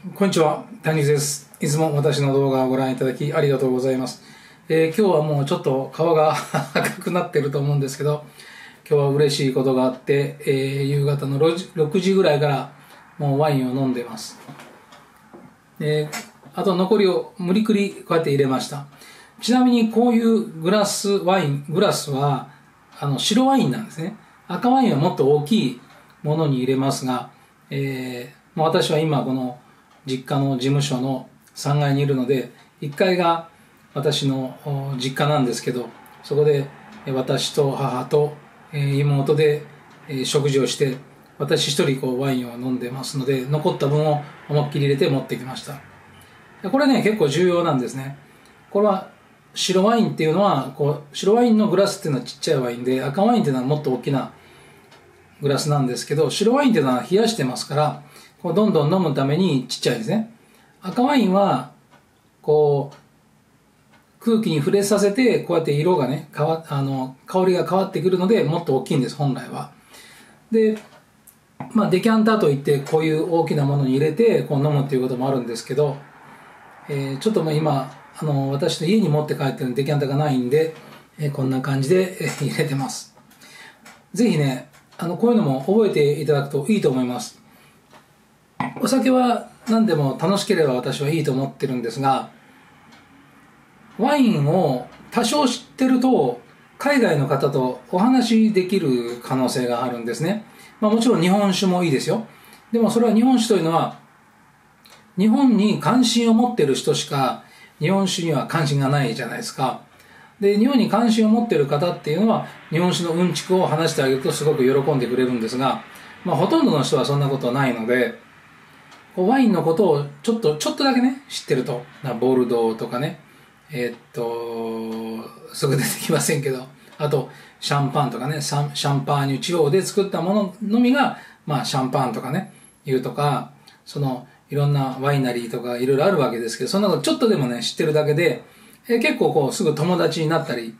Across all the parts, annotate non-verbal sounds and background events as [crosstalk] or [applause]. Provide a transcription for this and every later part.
こんにちは、谷口です。いつも私の動画をご覧いただきありがとうございます。えー今日はもうちょっと顔が [laughs] 赤くなってると思うんですけど、今日は嬉しいことがあって、えー夕方の6時ぐらいからもうワインを飲んでます。えーあと残りを無理くりこうやって入れました。ちなみにこういうグラスワイン、グラスはあの白ワインなんですね。赤ワインはもっと大きいものに入れますが、えー私は今この実家の事務所の3階にいるので、1階が私の実家なんですけど、そこで私と母と妹で食事をして、私一人こうワインを飲んでますので、残った分を思いっきり入れて持ってきました。これね、結構重要なんですね。これは白ワインっていうのは、こう、白ワインのグラスっていうのはちっちゃいワインで、赤ワインっていうのはもっと大きなグラスなんですけど、白ワインっていうのは冷やしてますから、こうどんどん飲むためにちっちゃいですね。赤ワインは、こう、空気に触れさせて、こうやって色がね、変わ、あの、香りが変わってくるので、もっと大きいんです、本来は。で、まあ、デキャンターといって、こういう大きなものに入れて、こう飲むっていうこともあるんですけど、えーちょっともう今、あの、私の家に持って帰ってるデキャンターがないんで、えーこんな感じで、え入れてます。ぜひね、あの、こういうのも覚えていただくといいと思います。お酒は何でも楽しければ私はいいと思ってるんですが、ワインを多少知ってると、海外の方とお話しできる可能性があるんですね。まあもちろん日本酒もいいですよ。でもそれは日本酒というのは、日本に関心を持ってる人しか日本酒には関心がないじゃないですか。で、日本に関心を持ってる方っていうのは日本酒のうんちくを話してあげるとすごく喜んでくれるんですが、まあほとんどの人はそんなことないので、ワインのことをちょっと、ちょっとだけね、知ってると。なボルドーとかね、えーっと、すぐ出てきませんけど、あと、シャンパンとかね、シャンシャンパーニュ地方で作ったもののみが、まあ、シャンパンとかね、いうとか、その、いろんなワイナリーとかいろいろあるわけですけど、そんなことちょっとでもね、知ってるだけで、えー結構こう、すぐ友達になったり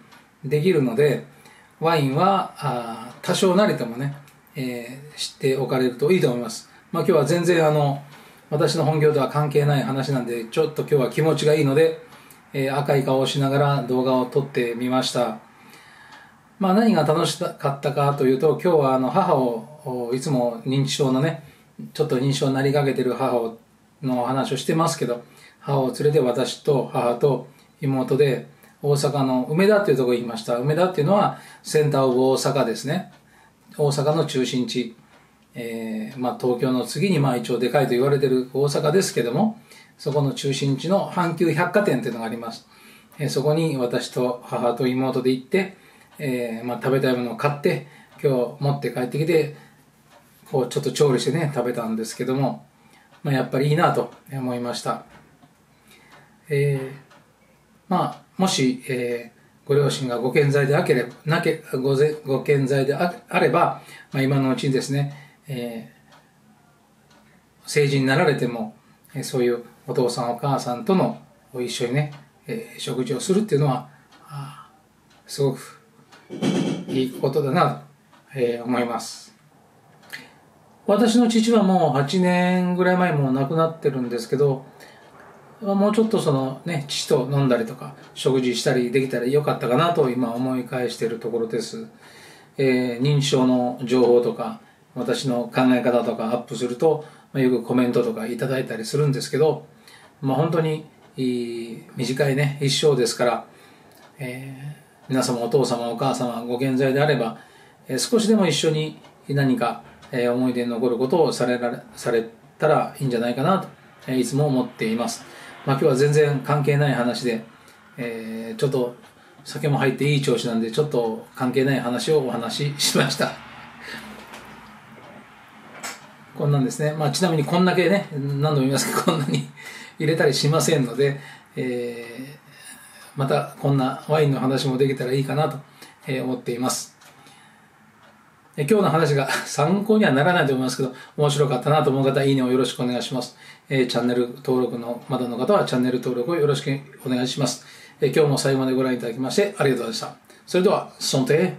できるので、ワインは、あ多少なりともね、えー知っておかれるといいと思います。まあ今日は全然あの、私の本業とは関係ない話なんで、ちょっと今日は気持ちがいいので、えー赤い顔をしながら動画を撮ってみました。まあ何が楽しかったかというと、今日はあの母を、いつも認知症のね、ちょっと認知症になりかけてる母の話をしてますけど、母を連れて私と母と妹で大阪の梅田っていうところに行きました。梅田っていうのはセンターオブ大阪ですね。大阪の中心地。えーまあ東京の次にまあ一応でかいと言われてる大阪ですけども、そこの中心地の阪急百貨店っていうのがあります。えーそこに私と母と妹で行って、えーまあ食べたいものを買って、今日持って帰ってきて、こうちょっと調理してね、食べたんですけども、まあやっぱりいいなと思いました。えーまあ、もし、えーご両親がご健在でなければ、なけごぜご健在でああれば、まあ、今のうちにですね、えー成人になられても、えーそういうお父さんお母さんとの一緒にね、えー食事をするっていうのは、あすごくいいことだなと、えー思います。私の父はもう8年ぐらい前も亡くなってるんですけど、もうちょっとそのね、父と飲んだりとか、食事したりできたらよかったかなと今思い返しているところです。えー認知症の情報とか、私の考え方とかアップすると、まあ、よくコメントとかいただいたりするんですけど、まあ本当に短いね、一生ですから、えー皆様お父様お母様ご健在であれば、えー少しでも一緒に何か、えー思い出に残ることをされられされたらいいんじゃないかなと、えーいつも思っています。まあ今日は全然関係ない話で、えーちょっと酒も入っていい調子なんでちょっと関係ない話をお話ししました。こんなんですね。まあちなみにこんだけね、何度も言いますけど、[laughs] こんなに [laughs] 入れたりしませんので、えーまたこんなワインの話もできたらいいかなと思っています。今日の話が [laughs] 参考にはならないと思いますけど、面白かったなと思う方、いいねをよろしくお願いします。えーチャンネル登録のまだの方は、チャンネル登録をよろしくお願いします。えー今日も最後までご覧いただきまして、ありがとうございました。それでは、ソンテ